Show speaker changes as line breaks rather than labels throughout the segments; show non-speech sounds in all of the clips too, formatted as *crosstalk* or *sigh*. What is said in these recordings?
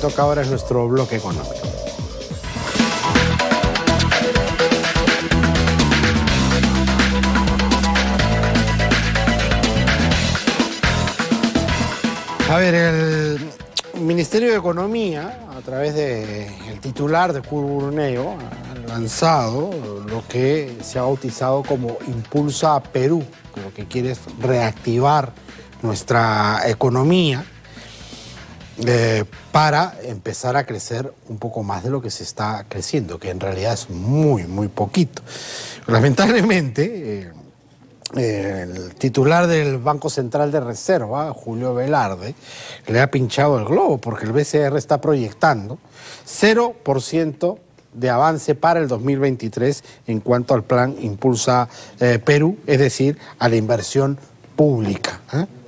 toca ahora es nuestro bloque económico. A ver, el Ministerio de Economía, a través del titular de Curburneo, ha lanzado lo que se ha bautizado como Impulsa a Perú, lo que quiere es reactivar nuestra economía eh, para empezar a crecer un poco más de lo que se está creciendo, que en realidad es muy, muy poquito. Lamentablemente, eh, el titular del Banco Central de Reserva, Julio Velarde, le ha pinchado el globo porque el BCR está proyectando 0% de avance para el 2023 en cuanto al plan Impulsa eh, Perú, es decir, a la inversión pública.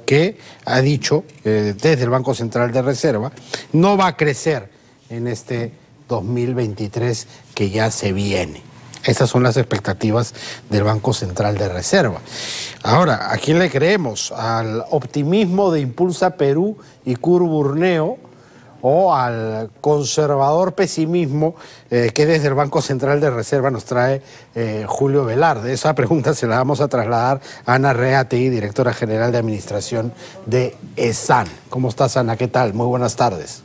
Que ha dicho eh, desde el Banco Central de Reserva, no va a crecer en este 2023 que ya se viene. Esas son las expectativas del Banco Central de Reserva. Ahora, ¿a quién le creemos? ¿Al optimismo de Impulsa Perú y Curburneo o al conservador pesimismo eh, que desde el Banco Central de Reserva nos trae eh, Julio Velarde? Esa pregunta se la vamos a trasladar a Ana Reategui, directora general de Administración de ESAN. ¿Cómo estás, Ana? ¿Qué tal? Muy buenas tardes.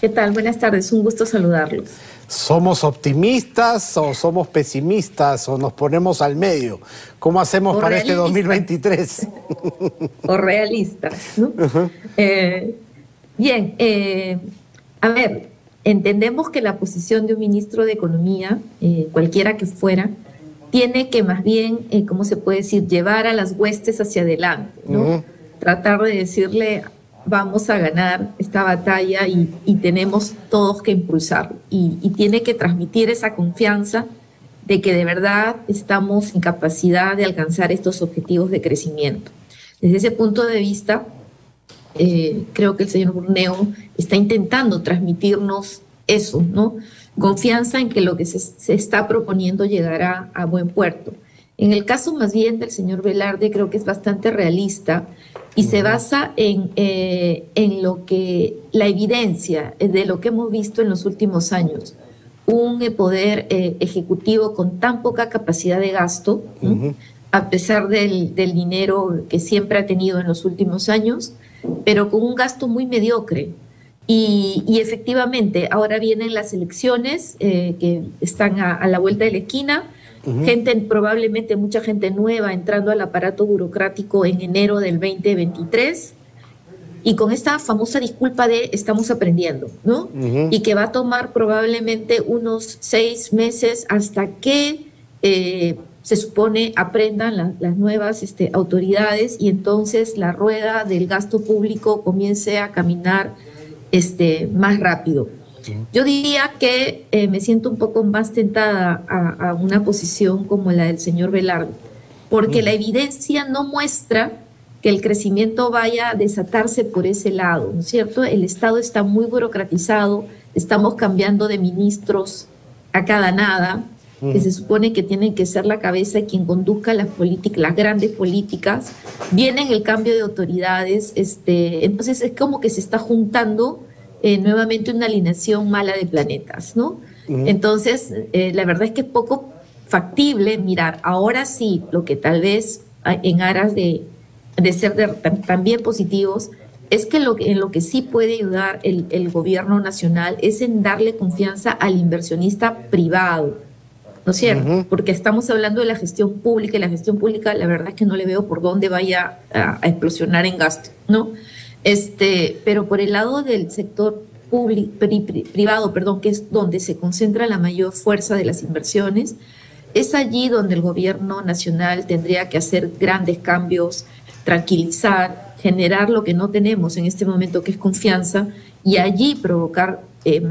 ¿Qué tal? Buenas tardes, un gusto saludarlos.
¿Somos optimistas o somos pesimistas o nos ponemos al medio? ¿Cómo hacemos para este 2023? *laughs*
o realistas, ¿no? Eh, bien, eh, a ver, entendemos que la posición de un ministro de Economía, eh, cualquiera que fuera, tiene que más bien, ¿cómo se puede decir?, llevar a las huestes hacia adelante, ¿no? Tratar de decirle vamos a ganar esta batalla y, tenemos todos que impulsarlo. Y, tiene que transmitir esa confianza de que de verdad estamos en capacidad de alcanzar estos objetivos de crecimiento. Desde ese punto de vista, eh, creo que el señor Burneo está intentando transmitirnos eso, ¿no? Confianza en que lo que se, se está proponiendo llegará a buen puerto. En el caso más bien del señor Velarde, creo que es bastante realista y se basa en, eh, en lo que la evidencia de lo que hemos visto en los últimos años. Un poder eh, ejecutivo con tan poca capacidad de gasto, a pesar del, del, dinero que siempre ha tenido en los últimos años, pero con un gasto muy mediocre. Y, y efectivamente, ahora vienen las elecciones eh, que están a, a la vuelta de la esquina gente, probablemente mucha gente nueva entrando al aparato burocrático en enero del 2023 y con esta famosa disculpa de estamos aprendiendo, ¿no? Y que va a tomar probablemente unos seis meses hasta que eh, se supone aprendan las nuevas este, autoridades y entonces la rueda del gasto público comience a caminar este, más rápido. Yo diría que eh, me siento un poco más tentada a, una posición como la del señor Velarde, porque la evidencia no muestra que el crecimiento vaya a desatarse por ese lado, ¿no es cierto? El Estado está muy burocratizado, estamos cambiando de ministros a cada nada, que se supone que tienen que ser la cabeza de quien conduzca las políticas, las grandes políticas, viene el cambio de autoridades, este, entonces es como que se está juntando eh, nuevamente una alineación mala de planetas, ¿no? Entonces, eh, la verdad es que es poco factible mirar ahora sí lo que tal vez en aras de, de ser también positivos, es que, lo, en lo que sí puede ayudar el, el, gobierno nacional es en darle confianza al inversionista privado, ¿no es cierto? Porque estamos hablando de la gestión pública y la gestión pública, la verdad es que no le veo por dónde vaya a, a explosionar en gasto, ¿no? Este, pero por el lado del sector privado, perdón, que es donde se concentra la mayor fuerza de las inversiones, es allí donde el gobierno nacional tendría que hacer grandes cambios, tranquilizar, generar lo que no tenemos en este momento, que es confianza, y allí provocar, eh,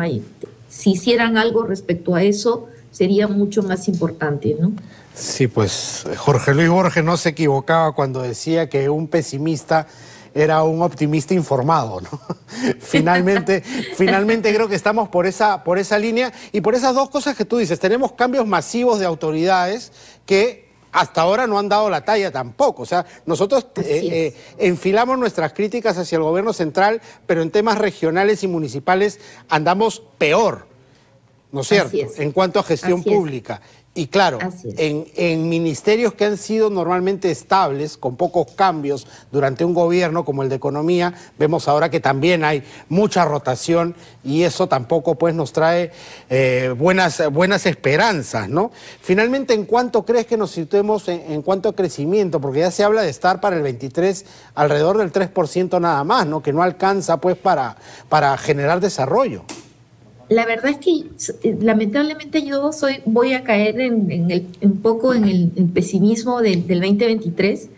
si hicieran algo respecto a eso, sería mucho más importante, ¿no?
Sí, pues Jorge Luis Borges no se equivocaba cuando decía que un pesimista era un optimista informado, ¿no? *laughs* finalmente, *laughs* finalmente creo que estamos por esa, por esa línea y por esas dos cosas que tú dices. Tenemos cambios masivos de autoridades que hasta ahora no han dado la talla tampoco. O sea, nosotros eh, eh, enfilamos nuestras críticas hacia el gobierno central, pero en temas regionales y municipales andamos peor, ¿no es cierto? En cuanto a gestión pública. Y claro, en, ministerios que han sido normalmente estables, con pocos cambios durante un gobierno como el de Economía, vemos ahora que también hay mucha rotación y eso tampoco pues, nos trae eh, buenas, buenas esperanzas. ¿no? Finalmente, ¿en cuánto crees que nos situemos en, cuanto a crecimiento? Porque ya se habla de estar para el 23 alrededor del 3% nada más, ¿no? que no alcanza pues, para, para generar desarrollo
la verdad es que lamentablemente yo soy voy a caer en, el, un poco en el, pesimismo del, 2023.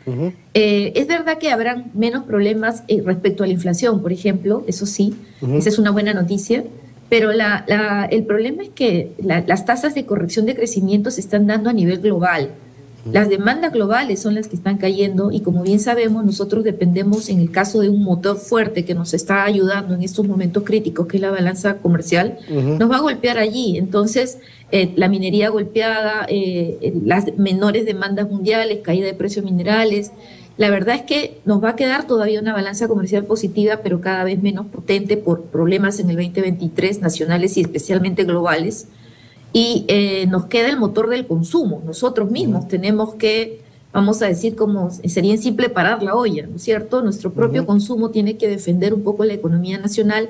Eh, es verdad que habrán menos problemas eh, respecto a la inflación, por ejemplo, eso sí, esa es una buena noticia, pero la, el problema es que las tasas de corrección de crecimiento se están dando a nivel global. Las demandas globales son las que están cayendo y como bien sabemos, nosotros dependemos en el caso de un motor fuerte que nos está ayudando en estos momentos críticos, que es la balanza comercial, nos va a golpear allí. Entonces, eh, la minería golpeada, eh, las menores demandas mundiales, caída de precios minerales. La verdad es que nos va a quedar todavía una balanza comercial positiva, pero cada vez menos potente por problemas en el 2023 nacionales y especialmente globales y eh, nos queda el motor del consumo. Nosotros mismos tenemos que, vamos a decir, como sería en simple parar la olla, ¿no es cierto? Nuestro propio consumo tiene que defender un poco la economía nacional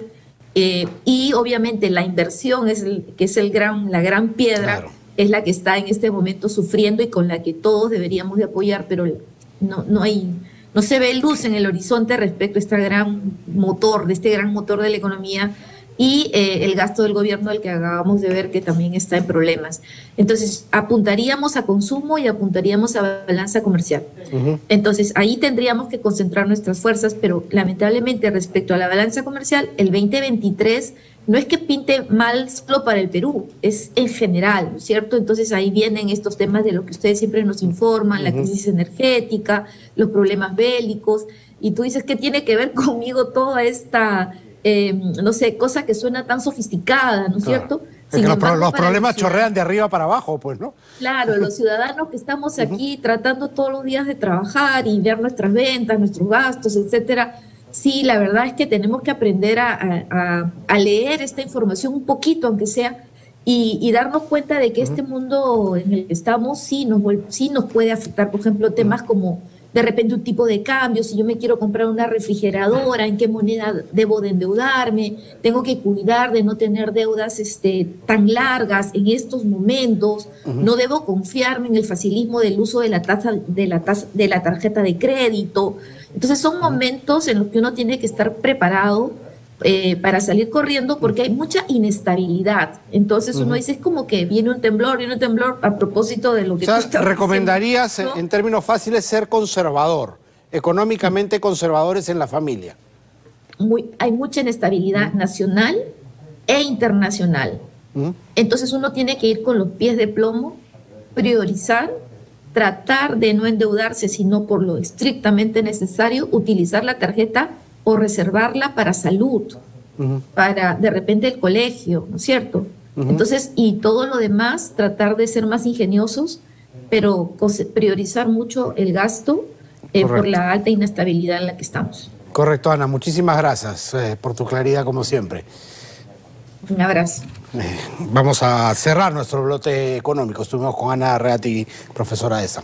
eh, y obviamente la inversión, es el, que es el gran, la gran piedra, es la que está en este momento sufriendo y con la que todos deberíamos de apoyar, pero no, no hay... No se ve luz en el horizonte respecto a este gran motor, de este gran motor de la economía y eh, el gasto del gobierno al que acabamos de ver que también está en problemas. Entonces, apuntaríamos a consumo y apuntaríamos a balanza comercial. Entonces, ahí tendríamos que concentrar nuestras fuerzas, pero lamentablemente respecto a la balanza comercial, el 2023 no es que pinte mal solo para el Perú, es en general, ¿no es cierto? Entonces ahí vienen estos temas de lo que ustedes siempre nos informan, la crisis energética, los problemas bélicos, y tú dices, ¿qué tiene que ver *laughs* conmigo toda esta eh, no sé, cosa que suena tan sofisticada, ¿no es cierto?
los, problemas chorrean de arriba para abajo, pues, ¿no?
Claro, *laughs* los ciudadanos que estamos aquí tratando todos los días de trabajar y ver nuestras ventas, nuestros gastos, etcétera. Sí, la verdad es que tenemos que aprender a, leer esta información un poquito, aunque sea, y, darnos cuenta de que este mundo en el que estamos sí nos, sí nos puede afectar, por ejemplo, temas como de repente un tipo de cambio, si yo me quiero comprar una refrigeradora, en qué moneda debo de endeudarme, tengo que cuidar de no tener deudas este, tan largas en estos momentos, no debo confiarme en el facilismo del uso de la, tasa, de, la tasa, de la tarjeta de crédito. Entonces son momentos en los que uno tiene que estar preparado eh, para salir corriendo porque hay mucha inestabilidad. Entonces uno dice, es como que viene un temblor, viene un temblor a propósito de lo que...
O ¿recomendarías en términos fáciles ser conservador, económicamente conservadores en la familia?
Muy, hay mucha inestabilidad nacional e internacional. Entonces uno tiene que ir con los pies de plomo, priorizar, tratar de no endeudarse sino por lo estrictamente necesario, utilizar la tarjeta o reservarla para salud, para de repente el colegio, ¿no es cierto? Entonces, y todo lo demás, tratar de ser más ingeniosos, pero priorizar mucho el gasto eh, por la alta inestabilidad en la que estamos.
Correcto, Ana. Muchísimas gracias eh, por tu claridad, como siempre.
Un abrazo.
Eh, vamos a cerrar nuestro bloque económico. Estuvimos con Ana Reati, profesora de ESA.